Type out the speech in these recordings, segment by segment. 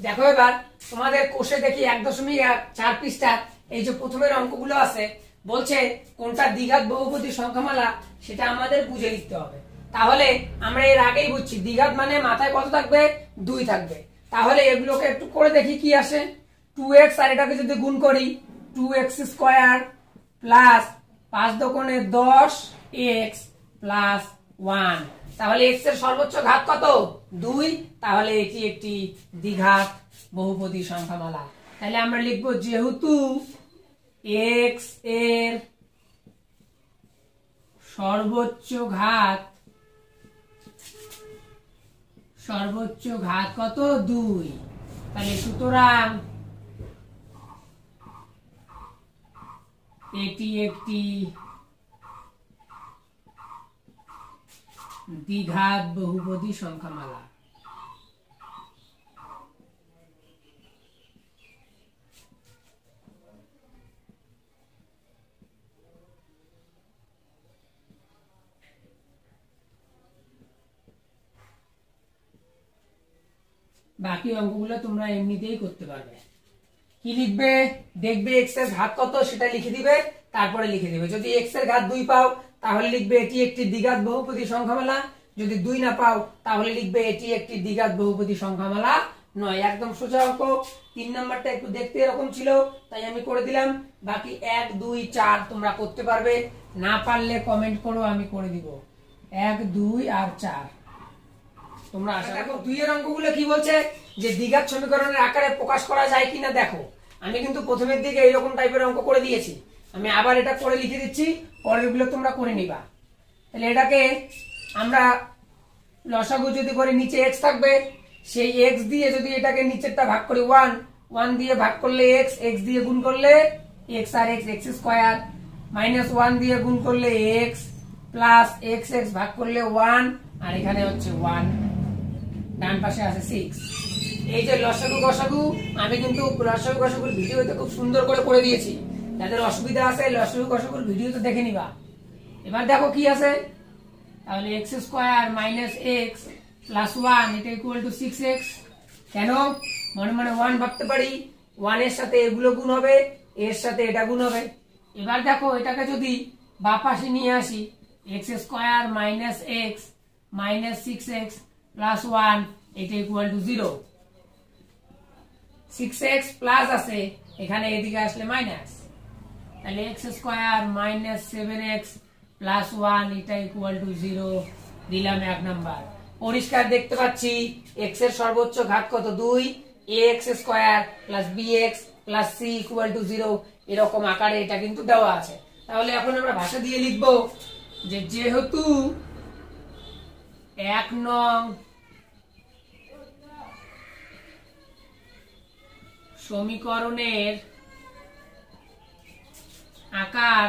দেখো এবার, তোমাদের কোষে দেখি এক দশমিক চার পৃষ্ঠা। এই যে প্রথমের অঙ্কগুলো আছে, বলছে কোনটা দ্বিঘাত বহুপতি সংখ্যামালা, সেটা আমাদের বুঝে লিখতে হবে। তাহলে আমরা এর আগেই বুঝছি, দ্বিঘাত মানে মাথায় কত থাকবে? দুই থাকবে। তাহলে এগুলোকে একটু করে দেখি কি আসে। টু এক্স আর এটাকে যদি গুণ করি টু এক্স স্কোয়ার প্লাস পাঁচ দোকানে দশ এক্স প্লাস ওয়ান তাহলে এক্সের সর্বোচ্চ ঘাত কত? দুই, তাহলে এটি একটি দ্বিঘাত বহুপদী সংখ্যামালা। তাহলে আমরা লিখব যেহেতু এক্সের সর্বোচ্চ ঘাত সর্বোচ্চ ঘাত কত? দুই। তাহলে সুতরাং এটি একটি দ্বিঘাত বহুপদী সংখ্যামালা বাকি অঙ্কগুলো তোমরা এমনিতেই করতে পারবে। কি লিখবে? দেখবে এক্সের ঘাত কত, সেটা লিখে দিবে, তারপরে লিখে দিবে। যদি এক্সের ঘাত দুই পাও তাহলে লিখবে এটি একটি দ্বিঘাত বহুপদী সংখ্যামালা। যদি দুই না পাও তাহলে লিখবে এটি একটি দ্বিঘাত বহুপদী সংখ্যামালা। নয় একদম সোজা অঙ্ক। তিন নাম্বারটা একটু দেখতে এরকম ছিল তাই আমি করে দিলাম। বাকি এক দুই চার তোমরা করতে পারবে। না পারলে কমেন্ট করো আমি করে দিব। এক দুই আর চার। তোমরা আশা দেখো দুইয়ের অঙ্কগুলো কি বলছে? যে দ্বিঘাত সমীকরণের আকারে প্রকাশ করা যায় কিনা দেখো। আমি কিন্তু প্রথমের দিকে এইরকম টাইপের অঙ্ক করে দিয়েছি। আমি আবার এটা করে লিখে দিচ্ছি। পরেরগুলো তোমরা করে নিবা। তাহলে এটাকে আমরা লসাগু যদি করে নিচে এক্স থাকবে, সেই এক্স দিয়ে যদি এটাকে নিচেরটা ভাগ করি ওয়ান ওয়ান দিয়ে ভাগ করলে এক্স এক্স দিয়ে গুণ করলে এক্স আর x x square minus one দিয়ে গুণ করলে এক্স প্লাস এক্স এক্স ভাগ করলে ওয়ান আর এখানে হচ্ছে ওয়ান ডান পাশে আছে সিক্স এই যে লসাগু গসাগু আমি কিন্তু লসাগু গসাগুর ভিডিওতে খুব সুন্দর করে করে দিয়েছি। যাদের অসুবিধা আছে লসাগু গসাগুর ভিডিও তো দেখে নিবা। এবার দেখো কি আছে। তাহলে x square minus x plus one এটা ইকুয়াল টু সিক্স এক্স কেন? মনে মনে ওয়ান ভাবতে পারি। ওয়ানের সাথে এগুলো গুণ হবে, এর সাথে এটা গুণ হবে। এবার দেখো, এটাকে যদি বা পাশে নিয়ে আসি x square minus x minus six x plus one এটা equal to zero six x plus আছে, এখানে এদিকে আসলে মাইনাস তাহলে x square minus seven x plus one, এটা ইকুয়াল টু জিরো দিলাম এক নাম্বার। পরিষ্কার দেখতে পাচ্ছি এক্সের সর্বোচ্চ ঘাত কত? দুই। A x square plus b x plus c equal to zero এরকম আকারে এটা কিন্তু দেওয়া আছে। তাহলে এখন আমরা ভাষা দিয়ে লিখব যে যেহেতু এক নং সমীকরণের আকার।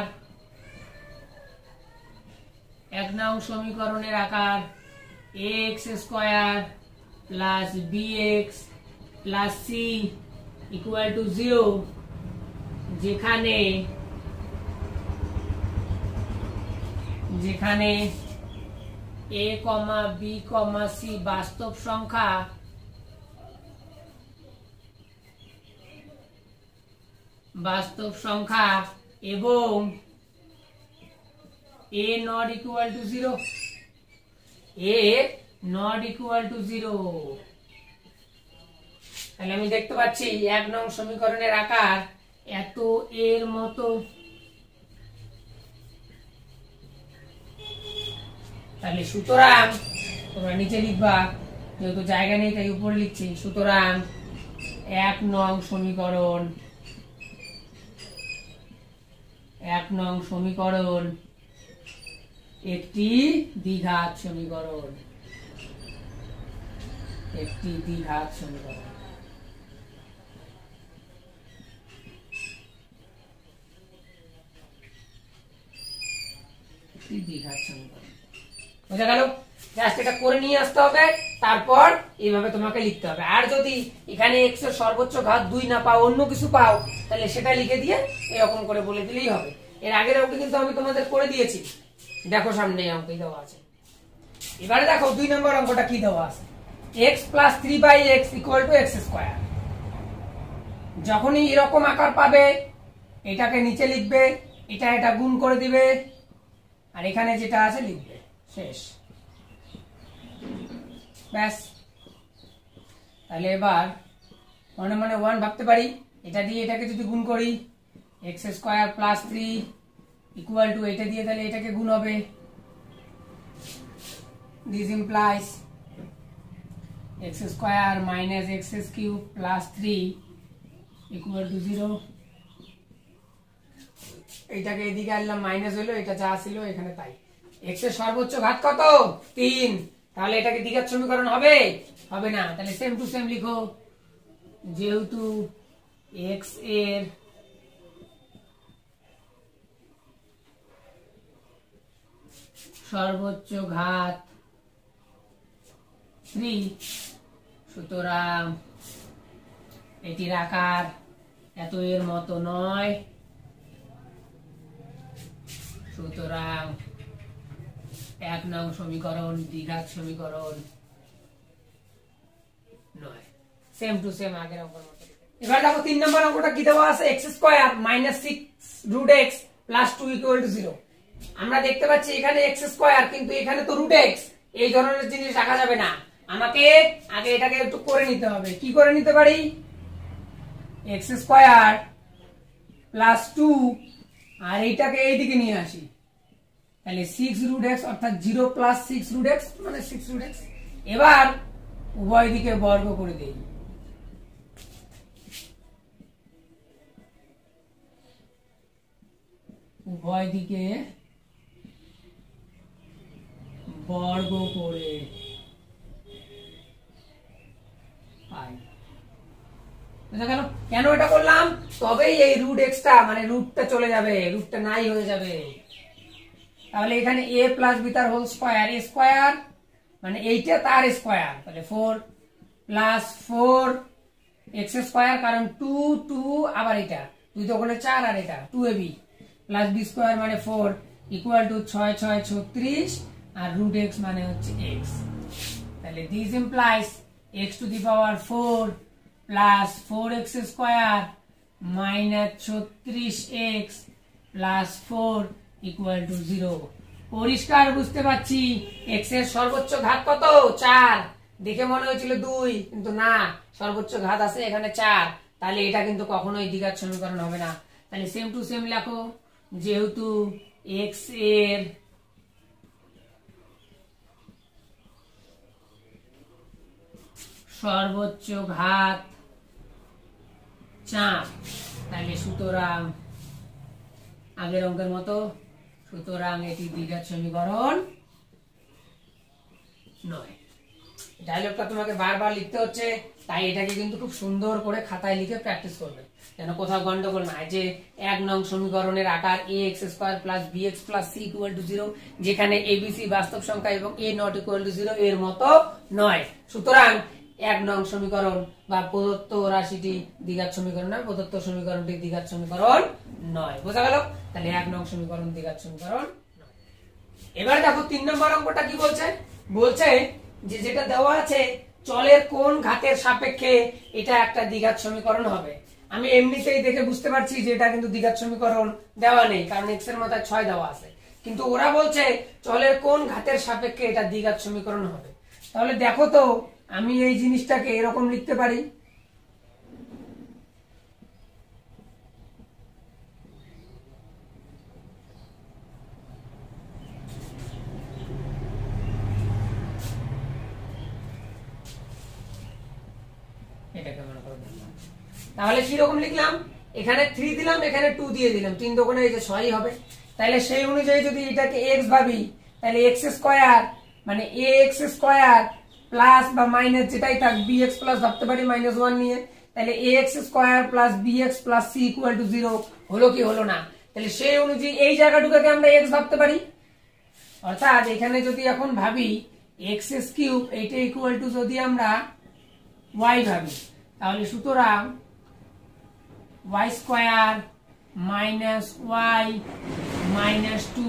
এক নং সমীকরণের আকার। X square plus b x plus c equal to zero যেখানে যেখানে এ কমা বি কমা সি বাস্তব সংখ্যা বাস্তব সংখ্যা এবং a not equal to zero a not equal to zero তাহলে আমি দেখতে পাচ্ছি এক নং সমীকরণের আকার এত এর মতো। তাহলে সুতরাং তোমরা নিচে লিখবা, যেহেতু জায়গা নেই তাই উপরে লিখছি, সুতরাং এক নং সমীকরণ এক নং সমীকরণ। একটি দ্বিঘাত সমীকরণ। একটি দ্বিঘাত সমীকরণ। একটি দ্বিঘাত সমীকরণ। বোঝা গেল? জাস্ট এটা করে নিয়ে আসতে হবে, তারপর এইভাবে তোমাকে লিখতে হবে। আর যদি এখানে এক্সের সর্বোচ্চ দুই না পাও, অন্য কিছু পাও, তাহলে লিখে দিয়ে এরকম করে বলে দিলেই হবে। এর আগের কিন্তু আমি তোমাদের করে দিয়েছি। দেখো সামনে এবারে দেখো দুই নম্বর অঙ্কটা কি দেওয়া আছে? X plus three by x two x square যখনই এরকম আকার পাবে, এটাকে নিচে লিখবে, এটা এটা গুণ করে দিবে, আর এখানে যেটা আছে লিখবে। শেষ। ব্যাস। তাহলে এবার মনে মনে ওয়ান ভাবতে পারি, এটা দিয়ে এটাকে যদি গুণ করি x square plus three equal to এটা দিয়ে তাহলে এটাকে গুণ হবে। This implies x square minus x's cube plus three equal to zero এইটাকে এদিকে আনলাম মাইনাস হলো, এটা যা ছিল এখানে তাই। এক্সের সর্বোচ্চ ঘাত কত? তিন। তাহলে এটাকে দ্বিঘাত সমীকরণ হবে? হবে না। তাহলে সেম টু সেম লিখো। যেহেতু এক্সের সর্বোচ্চ ঘাত থ্রি সুতরাং এটির আকার এত এর মতো নয়। সুতরাং এক নং সমীকরণ, দ্বিঘাত সমীকরণ নয়। সেম টু সেম আগের অঙ্কের এবার দেখো তিন নম্বর অঙ্কটা কি দেওয়া আছে? X square minus six root x plus two equal to zero আমরা দেখতে পাচ্ছি এখানে এক্স স্কোয়ার কিন্তু এখানে তো রুট এক্স এই ধরনের জিনিস রাখা যাবে না। আমাকে আগে এটাকে একটু করে নিতে হবে। কি করে নিতে পারি? এক্স স্কোয়ার প্লাস টু আর এইটাকে এইদিকে নিয়ে আসি। তাহলে সিক্স রুট এক্স অর্থাৎ zero plus six root x মানে সিক্স রুট এক্স এবার উভয় দিকে বর্গ করে দেই। উভয় দিকে বর্গ করে গেল? কেন এটা করলাম? তবেই এই রুট এক্সটা মানে রুটটা চলে যাবে রুটটা নাই হয়ে যাবে। তাহলে এখানে এ প্লাস বি তার হোল স্কোয়ার স্কোয়ার মানে এইটা তার স্কোয়ার তাহলে four plus four x square কারণ টু টু আবার এটা, দুই তো ওখানে চার আর এটা two a b plus b square মানে ফোর ইকুয়াল টু ছয় ছয়, ছত্রিশ, আর রুট এক্স মানে হচ্ছে এক্স তাহলে this implies x to the power four plus four x square minus ছত্রিশ x plus four equal to zero পরিষ্কার বুঝতে পারছি। এক্সের সর্বোচ্চ ঘাত কত? চার। দেখে মনে হয়েছিল দুই, কিন্তু না, সর্বোচ্চ ঘাত আছে এখানে চার। তাহলে এটা কিন্তু কখনোই দ্বিঘাত সমীকরণ হবে না। তাহলে সেম টু সেম লেখো। যেহেতু এক্সের সর্বোচ্চ ঘাত চার, তাহলে সুতরাং আগের অঙ্কের মতো সুতরাং এটি দ্বিঘাত সমীকরণ নয়। ডায়লগটা তোমাকে বারবার লিখতে হচ্ছে, তাই এটাকে কিন্তু খুব সুন্দর করে খাতায় লিখে প্র্যাকটিস করবে। যেন কোথাও গন্ডগোল না যে এক নং সমীকরণের আকার a x square plus b x plus c equal to zero যেখানে এবিসি বাস্তব সংখ্যা এবং a not equal to zero এর মতো নয়। সুতরাং এক নং সমীকরণ বা প্রদত্ত রাশিটি দ্বিঘাত সমীকরণ নয়, প্রদত্ত সমীকরণটি দ্বিঘাত সমীকরণ নয়। বোঝা গেল? তাহলে এক নং সমীকরণ দ্বিঘাত সমীকরণ এবার দেখো, তিন নম্বর অঙ্কটা কি বলছে? বলছে যে যেটা দেওয়া আছে, চলের কোন ঘাতের সাপেক্ষে এটা একটা দ্বিঘাত সমীকরণ হবে। আমি এমনিতেই দেখে বুঝতে পারছি যে এটা কিন্তু দ্বিঘাত সমীকরণ দেওয়া নেই, কারণ এক্সের মাথায় ছয় দেওয়া আছে। কিন্তু ওরা বলছে, চলের কোন ঘাতের সাপেক্ষে এটা দ্বিঘাত সমীকরণ হবে। তাহলে দেখো তো আমি এই জিনিসটাকে এরকম লিখতে পারি। তাহলে কীরকম লিখলাম? এখানে থ্রি দিলাম, এখানে টু দিয়ে দিলাম। তিন দোকানে এই যে ছয়ই হবে। তাহলে সেই অনুযায়ী যদি এটাকে এক্স ভাবি তাহলে এক্স স্কোয়ার মানে এ এক্স স্কোয়ার প্লাস বা মাইনাস যেটাই থাক বি এক্স প্লাস ভাবতে পারি মাইনাস ওয়ান নিয়ে। তাহলে a x square plus b x plus c equal to zero হলো কি হলো না? তাহলে সেই অনুযায়ী এই জায়গাটুকাকে আমরা এক্স ভাবতে পারি। অর্থাৎ এখানে যদি এখন ভাবি এক্স এস কিউব এইটা ইকুয়াল টু যদি আমরা ওয়াই ভাবি, তাহলে সুতরাং y square minus y minus two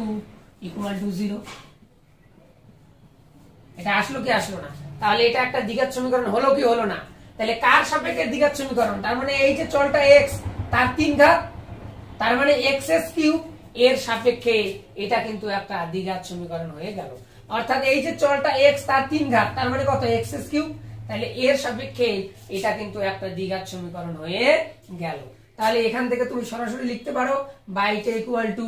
equal to zero এটা আসলো কি আসলো না? তাহলে এটা একটা দ্বিঘাত সমীকরণ হলো কি হলো না? তাহলে কার সাপেক্ষে দ্বিঘাত সমীকরণ? তার মানে এই যে চলটা এক্স তার তিন ঘাত। তার মানে এক্স এস কিউ এর সাপেক্ষে এটা কিন্তু একটা দ্বিঘাত সমীকরণ হয়ে গেল। অর্থাৎ এই যে চলটা এক্স তার তিন ঘাত, তার মানে কত? এক্স এস কিউ তাহলে এর সাপেক্ষে এটা কিন্তু একটা দ্বিঘাত সমীকরণ হয়ে গেল। তাহলে এখান থেকে তুমি সরাসরি লিখতে পারো বাইটা ইকুয়াল টু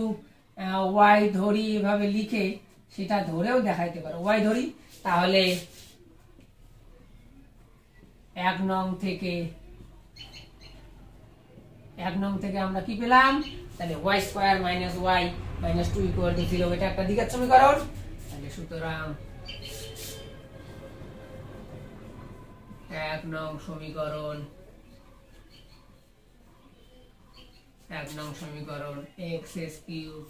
ওয়াই ধরি এভাবে লিখে সেটা ধরেও দেখাইতে পারো। ওয়াই ধরি, তাহলে এক নং থেকে, এক নং থেকে আমরা কি পেলাম? তাহলে y square minus y minus two equal to zero এটা একটা দ্বিঘাত সমীকরণ। তাহলে সুতরাং এক নং সমীকরণ, এক নং সমীকরণ এক্স এস কিউব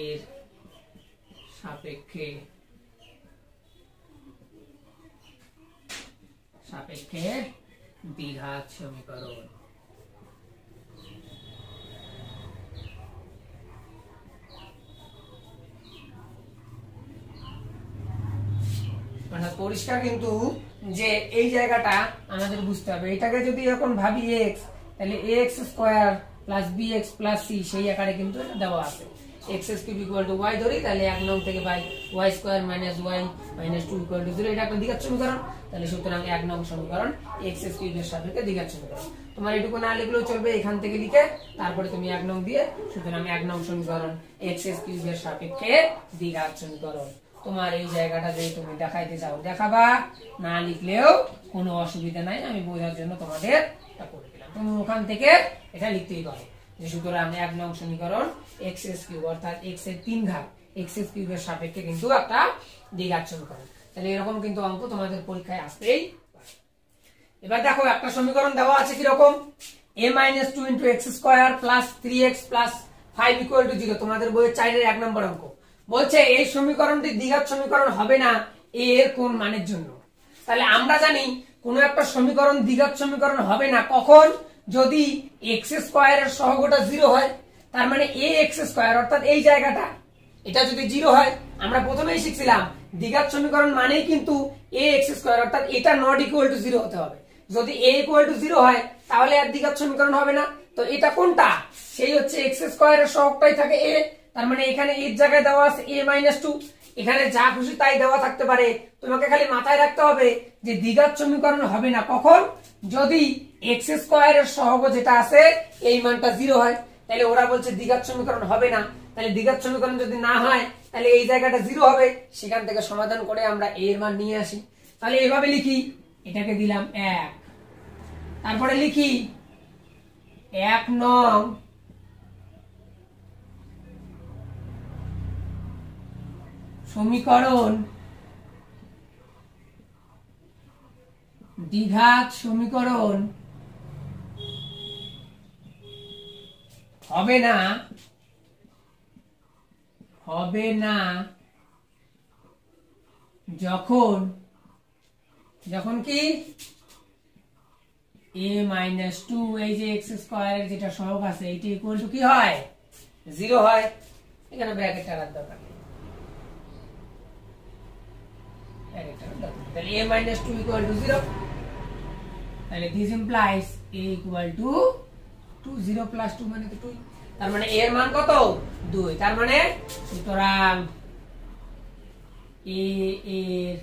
এর সাপেক্ষে সাপেক্ষে দ্বিঘাত সমীকরণ। মানে পরিষ্কার কিন্তু যে এই জায়গাটা আমাদের বুঝতে হবে। এটাকে যদি এখন ভাবি এক্স তাহলে x square plus b x plus c সেই আকারে কিন্তু দেওয়া আছে। X's cube equal to y ধরি, তাহলে এক নং থেকে পাই y square minus y minus two equal to zero এটা একটা দ্বিঘাত সমীকরণ। তাহলে সুতরাং এক নং সমীকরণ এক্স এস কিউবের সাপেক্ষে দ্বিঘাত সমীকরণ। তোমার এটুকু না লিখলেও চলবে, এখান থেকে লিখে তারপরে তুমি এক নং দিয়ে, সুতরাং এক নং সমীকরণ এক্স এস কিউবের সাপেক্ষে দ্বিঘাত সমীকরণ। তোমার এই জায়গাটা যদি তুমি দেখাইতে চাও, দেখাবা, না লিখলেও কোনো অসুবিধা নাই, আমি বোঝার জন্য তোমাদের করে দিলাম। তুমি ওখান থেকে এটা লিখতেই পারো যে সুতরাং এক নং সমীকরণ এক্স এস কিউব, অর্থাৎ এক্সের তিন ঘাত এক্স এস কিউবের সাপেক্ষে কিন্তু একটা দ্বিঘাত সমীকরণ তাহলে এরকম কিন্তু অঙ্ক তোমাদের পরীক্ষায় আসতেই এবার দেখো, একটা সমীকরণ দেওয়া আছে কীরকম? A minus two into x square plus three x plus five equal to zero তোমাদের বইয়ের চাইলের এক নম্বর অঙ্ক। বলছে, এই সমীকরণটি দ্বিঘাত সমীকরণ হবে না এর কোন মানের জন্য? তাহলে আমরা জানি, কোন একটা সমীকরণ দ্বিঘাত সমীকরণ হবে না। কখন? যদি এক্স স্কোয়ারের সহগটা জিরো হয় তার মানে এ এক্স স্কোয়ার অর্থাৎ এই জায়গাটা। এটা যদি জিরো হয়, আমরা প্রথমেই শিখছিলাম দ্বিঘাত সমীকরণ মানেই কিন্তু এ এক্স স্কোয়ার অর্থাৎ এটা নট ইকুয়াল টু জিরো হতে হবে। যদি এ ইকুয়াল টু জিরো হয়, তাহলে আর দ্বিঘাত সমীকরণ হবে না। তো এটা কোনটা? সেই হচ্ছে এক্স স্কোয়ারের সহগটাই থাকে এ তার মানে এখানে এর জায়গায় দেওয়া আছে এ মাইনাস টু এখানে যা খুশি তাই দেওয়া থাকতে পারে। তোমাকে খালি মাথায় রাখতে হবে যে দ্বিঘাত সমীকরণ হবে না কখন? যদি এক্স স্কোয়ারের সহগ যেটা আছে, এই মানটা জিরো হয়। তাহলে ওরা বলছে দ্বিঘাত সমীকরণ হবে না। তাহলে দ্বিঘাত সমীকরণ যদি না হয়, তাহলে এই জায়গাটা জিরো হবে। সেখান থেকে সমাধান করে আমরা এ এর মান নিয়ে আসি। তাহলে এইভাবে লিখি, এটাকে দিলাম এক। তারপরে লিখি, এক নং সমীকরণ দ্বিঘাত সমীকরণ হবে না? হবে না। যখন যখন কি? এ মাইনাস টু এই যে এক্স যেটা আছে এইটা ইকুয়াল টু কি হয়? জিরো হয়। এখানে ব্র্যাকেট দরকার a minus two equal to zero তাহলে this implies a equal to two মানে মানে এর মান কত? দুই। তার মানে সুতরাং এ এর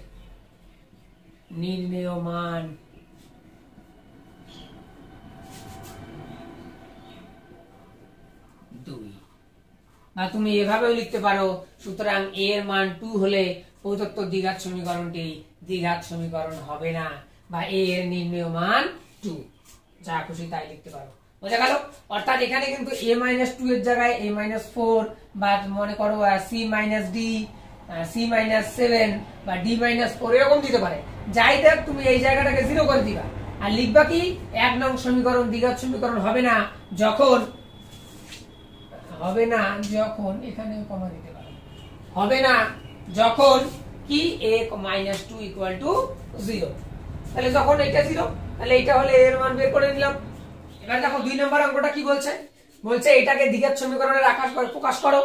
নির্ণেয় মান দুই। বা তুমি এভাবেও লিখতে পারো, সুতরাং এর মান টু হলে প্রদত্ত দ্বিঘাত সমীকরণটি দ্বিঘাত সমীকরণ হবে না, বা এ এর নির্ণেয় মান টু যা খুশি তাই লিখতে পারো। বোঝা গেল? অর্থাৎ এখানে কিন্তু এ মাইনাস টু এর জায়গায় এ মাইনাস ফোর বা মনে করো c minus d c minus seven বা ডি মাইনাস ফোর এরকম দিতে পারে। যাই দেখ, তুমি এই জায়গাটাকে জিরো করে দিবা। আর লিখবা কি? এক নং সমীকরণ, দ্বিঘাত সমীকরণ হবে না, যখন, হবে না যখন এখানে কমা দিতে পারো। হবে না যখন কি? A minus two equal to zero তাহলে যখন এটা জিরো তাহলে এটা হলে এর মান বের করে নিলাম। এবার দেখো দুই নম্বর অঙ্কটা কি বলছে? বলছে এটাকে দ্বিঘাত সমীকরণের আকাশ করে প্রকাশ করো,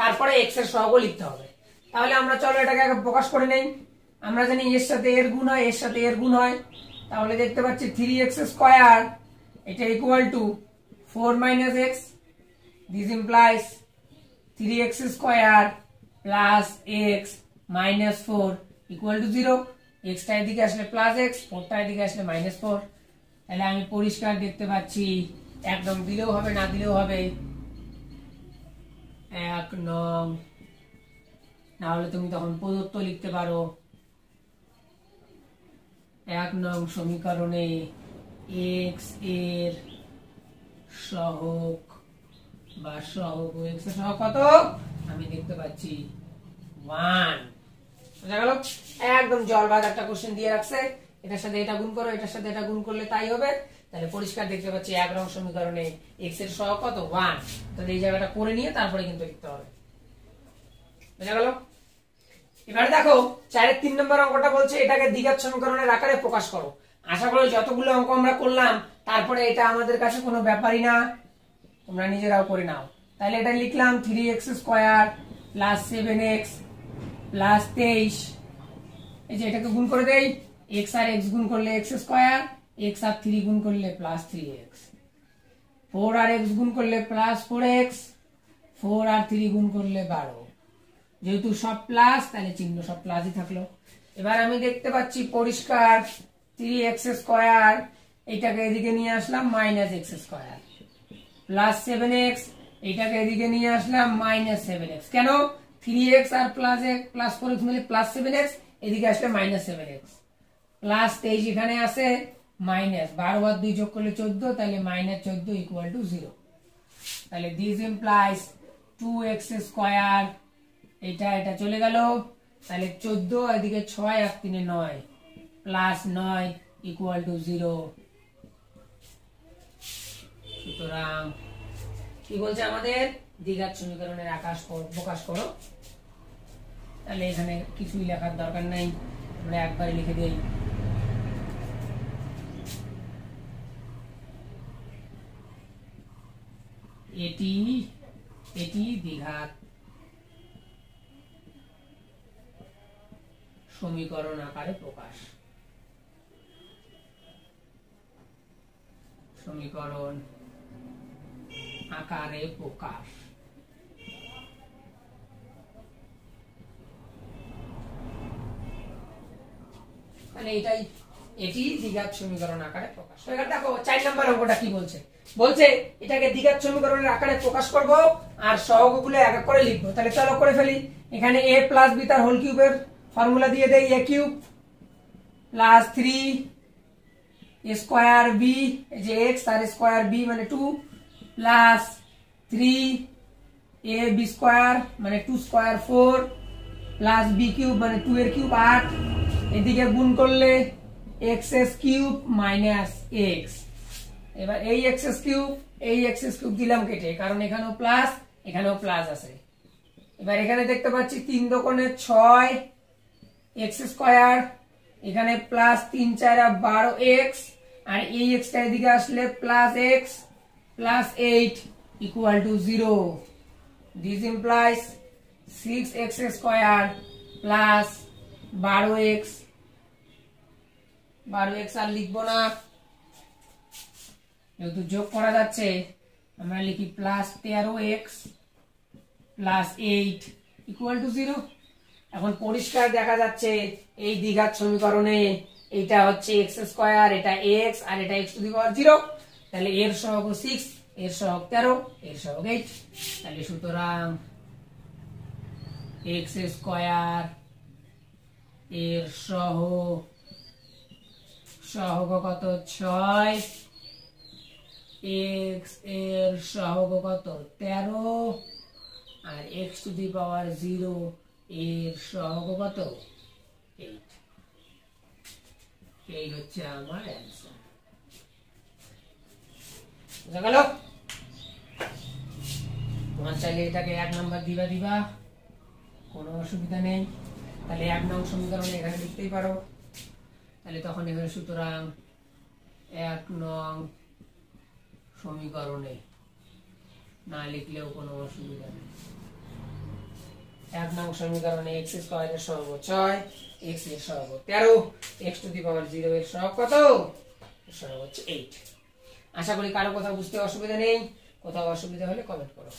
তারপরে এক্সের সহগ লিখতে হবে। তাহলে আমরা চলো এটাকে প্রকাশ করে নেই। আমরা জানি এর সাথে এর গুণ হয়, এর সাথে এর গুণ হয়। তাহলে দেখতে পাচ্ছি থ্রি এক্স স্কোয়ার এটা equal to four minus x this implies three x square plus x minus four equal to zero extra এদিকে আসলে প্লাস এক্স ফোরটা এদিকে আসলে মাইনাস ফোর তাহলে আমি পরিষ্কার দেখতে পাচ্ছি, একদম দিলেও হবে, না দিলেও হবে। এক নং না হলে তুমি তখন প্রদত্ত লিখতে পারো। এক নং সমীকরণে এক্সের সহক বা সহগ এক্সের সহগ কত? আমি দেখতে পাচ্ছি ওয়ান বোঝা গেল? একদম জলবাদ একটা কোশ্চেন দিয়ে রাখছে। এটার সাথে এটা গুণ করো, এটার সাথে এটা গুণ করলে তাই হবে। তাহলে পরিষ্কার দেখতে পাচ্ছি এক রং সমীকরণে এক্সের সহগ কত? ওয়ান তাহলে এই জায়গাটা করে নিয়ে তারপরে কিন্তু লিখতে হবে। বোঝা গেল? এবারে দেখো, চারের তিন নম্বর অঙ্কটা বলছে, এটাকে দ্বিঘাত সমীকরণের আকারে প্রকাশ করো। আশা করি যতগুলো অঙ্ক আমরা করলাম, তারপরে এটা আমাদের কাছে কোনো ব্যাপারই না। তোমরা নিজেরাও করে নাও। তাহলে এটা লিখলাম three x square plus seven x plus তেইশ। এই যে এটাকে গুণ করে দেই। এক্স আর এক্স গুণ করলে এক্স স্কোয়ার এক্স আর থ্রি গুণ করলে প্লাস থ্রি এক্স ফোর আর এক্স গুণ করলে প্লাস ফোর এক্স ফোর আর থ্রি গুণ করলে বারো। যেহেতু সব প্লাস তাহলে চিহ্ন সব প্লাসই থাকল। এবার আমি দেখতে পাচ্ছি পরিষ্কার থ্রি এক্স স্কোয়ার, এটাকে এদিকে নিয়ে আসলাম minus x square. Plus seven x এটাকে এদিকে নিয়ে আসলাম মাইনাস সেভেন এক্স কেন? থ্রি এক্স আর plus x plus four x মিলে প্লাস সেভেন এক্স এদিকে আসলে মাইনাস সেভেন এক্স প্লাস তেইশ এখানে আছে মাইনাস বারো বার দুই যোগ করলে চোদ্দ, তাহলে মাইনাস চোদ্দ ইকুয়াল টু জিরো তাহলে this implies two x square এটা এটা চলে গেল। তাহলে চোদ্দ, এদিকে ছয়, আর তিনে নয়। প্লাস নয় ইকুয়াল টু জিরো সুতরাং, কি বলছে আমাদের? দ্বিঘাত সমীকরণের আকাশ প্রকাশ করো। তাহলে এখানে কিছুই লেখার দরকার নাই। আমরা একবারে লিখে দিই। এটি এটি দ্বিঘাত। সমীকরণ আকারে প্রকাশ। সমীকরণ আকারে প্রকাশ। মানে এটাই এটি দ্বিঘাত সমীকরণ আকারে প্রকাশ এবার দেখো চার নম্বর অঙ্কটা কি বলছে? বলছে এটাকে দ্বিঘাত সমীকরণের আকারে প্রকাশ করব আর সহগগুলো এক এক করে লিখব। তাহলে চলো করে ফেলি। এখানে এ প্লাস বি তার হোল কিউবের ফর্মুলা দিয়ে দেই a cube plus three square b যে এক্স আর স্কোয়ার বি মানে two plus three a b square মানে two square four plus b cube মানে টু এর কিউব আট। এদিকে গুণ করলে x S cube minus x. এবার এই এক্স কিউব, এই এক্স কিউব দিলাম কেটে, কারণ এখানেও প্লাস এখানেও প্লাস আছে। এবার এখানে দেখতে পাচ্ছি তিন দোকানে ছয় এক্স স্কোয়ার, এখানে প্লাস তিন চার বারো এক্স, আর এই এক্সটা এদিকে আসলে plus x, plus eight equal to zero this implies six x square plus বারো এক্স বারো এক্স আর লিখব না। যেহেতু যোগ করা যাচ্ছে, আমরা লিখি প্লাস তেরো x plus eight equal to zero এখন পরিষ্কার দেখা যাচ্ছে, এই দ্বিঘাত সমীকরণে এটা হচ্ছে এক্স স্কোয়ার এটা এক্স আর এটা এক্স টু দি জিরো তাহলে এর সহগ সিক্স এর সহগ তেরো, এর সহগ এইট তাহলে সুতরাং এক্স স্কোয়ার এর সহ সহগ কত ছয় এক্সের সহগ কত তেরো আর x to the power zero এর সহগ কত এইট এই হচ্ছে আমার অ্যান্সার বুঝা গেল? তোমার চাইলে এটাকে এক নাম্বার দিবা দিবা, কোনো অসুবিধা নেই। তাহলে এক নং সমীকরণে এখানে লিখতেই পারো। তাহলে তখন এখানে সুতরাং এক নং সমীকরণে না লিখলেও কোনো অসুবিধা নেই। এক নং সমীকরণে এক্স স্কোয়ারের সহগ ছয় এক্সের সহগ তেরো x to the power zero এর সহগ কত? এর সহগ হচ্ছে এইট আশা করি কারও কথা বুঝতে অসুবিধা নেই। কোথাও অসুবিধা হলে কমেন্ট করো।